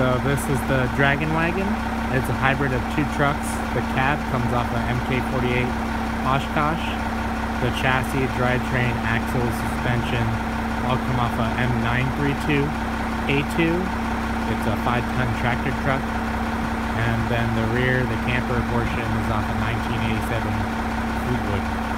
So this is the Dragon Wagon. It's a hybrid of two trucks. The cab comes off an MK48 Oshkosh. The chassis, drivetrain, axle, suspension all come off a M932 A2. It's a 5-ton tractor truck. And then the rear, the camper portion is off a 1987 Fleetwood.